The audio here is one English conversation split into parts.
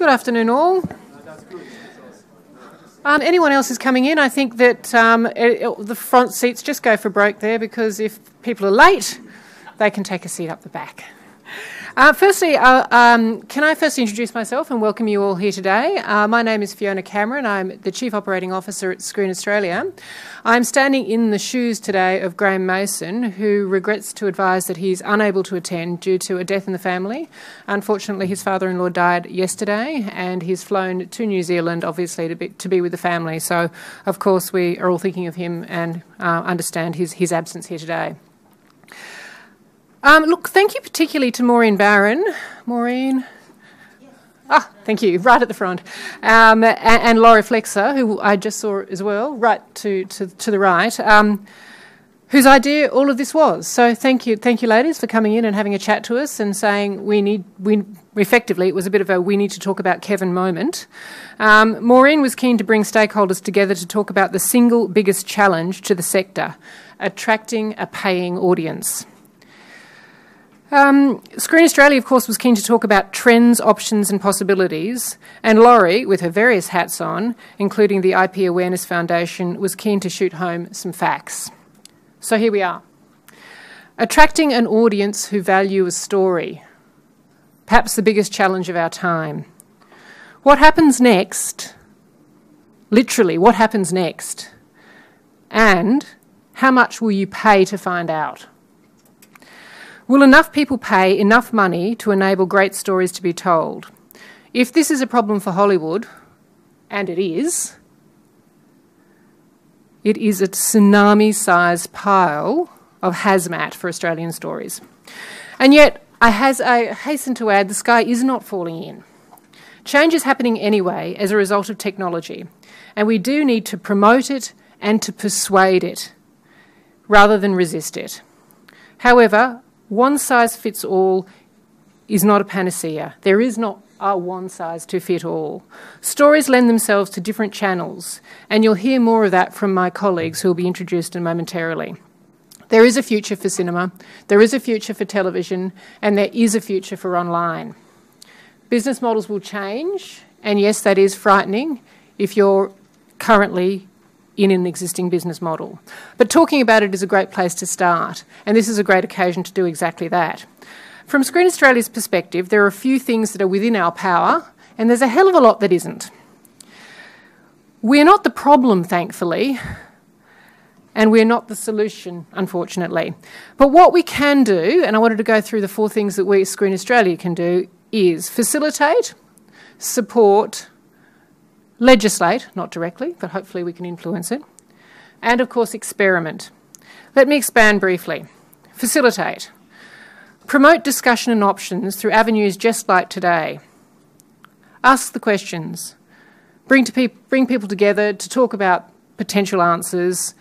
Good afternoon, all. Um, anyone else is coming in? I think that um, it, it, the front seats just go for broke there because if people are late, they can take a seat up the back. Uh, firstly, uh, um, can I first introduce myself and welcome you all here today? Uh, my name is Fiona Cameron. I'm the Chief Operating Officer at Screen Australia. I'm standing in the shoes today of Graeme Mason, who regrets to advise that he's unable to attend due to a death in the family. Unfortunately, his father in law died yesterday, and he's flown to New Zealand, obviously, to be, to be with the family. So, of course, we are all thinking of him and uh, understand his, his absence here today. Um, look, thank you particularly to Maureen Barron. Maureen. Ah, thank you, right at the front. Um, and, and, Lori Flekser, who I just saw as well, right to, to, to the right, um, whose idea all of this was. So thank you, thank you, ladies, for coming in and having a chat to us and saying we need, we, effectively, it was a bit of a we need to talk about Kevin moment. Um, Maureen was keen to bring stakeholders together to talk about the single biggest challenge to the sector attracting a paying audience. Um, Screen Australia, of course, was keen to talk about trends, options, and possibilities. And Lori, with her various hats on, including the IP Awareness Foundation, was keen to shoot home some facts. So here we are. Attracting an audience who value a story. Perhaps the biggest challenge of our time. What happens next? Literally, what happens next? And how much will you pay to find out? Will enough people pay enough money to enable great stories to be told? If this is a problem for Hollywood, and it is, it is a tsunami sized pile of hazmat for Australian stories. And yet, I, has, I hasten to add, the sky is not falling in. Change is happening anyway as a result of technology, and we do need to promote it and to persuade it rather than resist it. However, one size fits all is not a panacea. There is not a one size to fit all. Stories lend themselves to different channels, and you'll hear more of that from my colleagues who will be introduced in momentarily. There is a future for cinema, there is a future for television, and there is a future for online. Business models will change, and yes, that is frightening if you're currently in an existing business model. But talking about it is a great place to start, and this is a great occasion to do exactly that. From Screen Australia's perspective, there are a few things that are within our power, and there's a hell of a lot that isn't. We're not the problem, thankfully, and we're not the solution, unfortunately. But what we can do, and I wanted to go through the four things that we, at Screen Australia, can do, is facilitate, support, legislate, not directly, but hopefully we can influence it, and of course, experiment. Let me expand briefly. Facilitate. Promote discussion and options through avenues just like today. Ask the questions. Bring, pe bring people together to talk about potential answers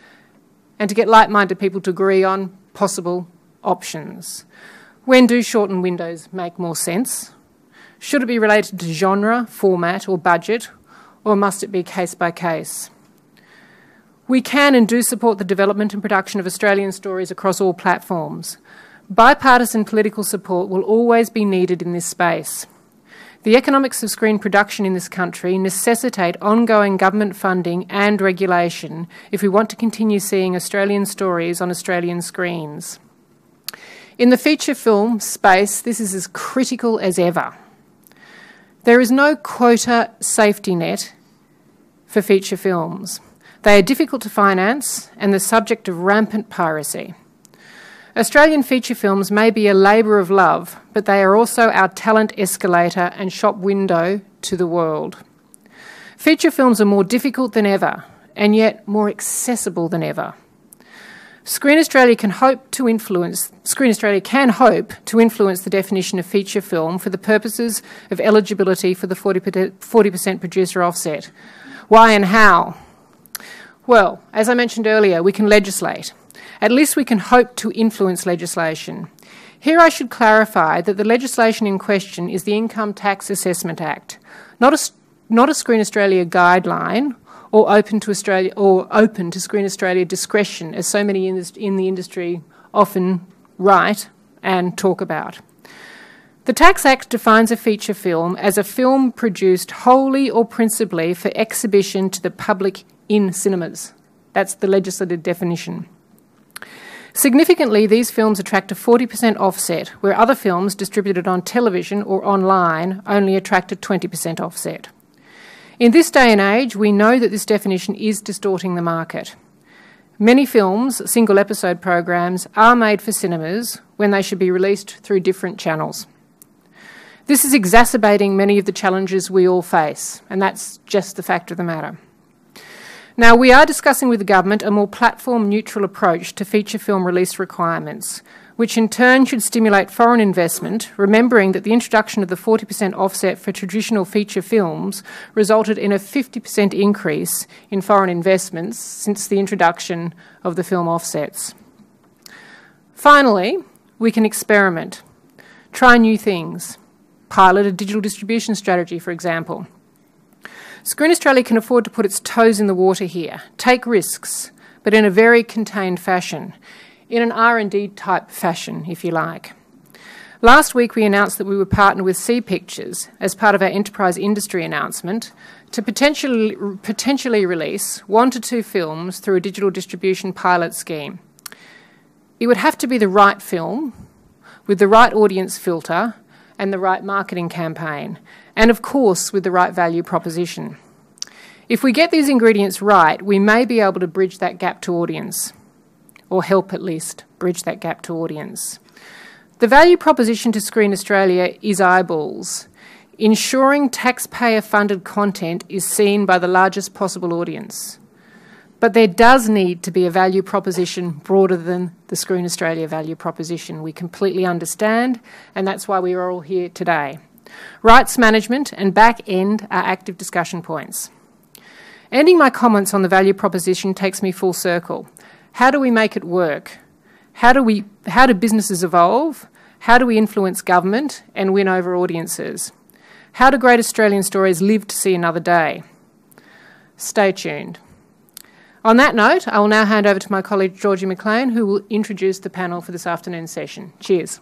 and to get like minded people to agree on possible options. When do shortened windows make more sense? Should it be related to genre, format, or budget, or must it be case by case? We can and do support the development and production of Australian stories across all platforms. Bipartisan political support will always be needed in this space. The economics of screen production in this country necessitate ongoing government funding and regulation if we want to continue seeing Australian stories on Australian screens. In the feature film space, this is as critical as ever. There is no quota safety net for feature films. They are difficult to finance and the subject of rampant piracy. Australian feature films may be a labour of love, but they are also our talent escalator and shop window to the world. Feature films are more difficult than ever, and yet more accessible than ever. Screen Australia can hope to influence Screen Australia can hope to influence the definition of feature film for the purposes of eligibility for the 40% producer offset, why and how? Well, as I mentioned earlier, we can legislate. At least we can hope to influence legislation. Here I should clarify that the legislation in question is the Income Tax Assessment Act, not a, not a Screen Australia guideline or open to Australia or open to Screen Australia discretion, as so many in, in the industry often write and talk about. The Tax Act defines a feature film as a film produced wholly or principally for exhibition to the public in cinemas. That's the legislative definition. Significantly, these films attract a 40% offset, where other films distributed on television or online only attract a 20% offset. In this day and age, we know that this definition is distorting the market. Many films, single episode programs, are made for cinemas when they should be released through different channels. This is exacerbating many of the challenges we all face, and that's just the fact of the matter. Now, we are discussing with the government a more platform neutral approach to feature film release requirements, which in turn should stimulate foreign investment, remembering that the introduction of the 40% offset for traditional feature films resulted in a 50% increase in foreign investments since the introduction of the film offsets. Finally, we can experiment, try new things pilot a digital distribution strategy, for example. Screen Australia can afford to put its toes in the water here, take risks, but in a very contained fashion, in an R&D type fashion, if you like. Last week we announced that we would partner with C Pictures as part of our enterprise industry announcement to potentially, potentially release one to two films through a digital distribution pilot scheme. It would have to be the right film with the right audience filter and the right marketing campaign, and of course, with the right value proposition. If we get these ingredients right, we may be able to bridge that gap to audience, or help at least bridge that gap to audience. The value proposition to Screen Australia is eyeballs, ensuring taxpayer funded content is seen by the largest possible audience. But there does need to be a value proposition broader than the Screen Australia value proposition. We completely understand, and that's why we are all here today. Rights management and back end are active discussion points. Ending my comments on the value proposition takes me full circle. How do we make it work? How do, we, how do businesses evolve? How do we influence government and win over audiences? How do great Australian stories live to see another day? Stay tuned. On that note, I will now hand over to my colleague Georgie McLean, who will introduce the panel for this afternoon's session. Cheers.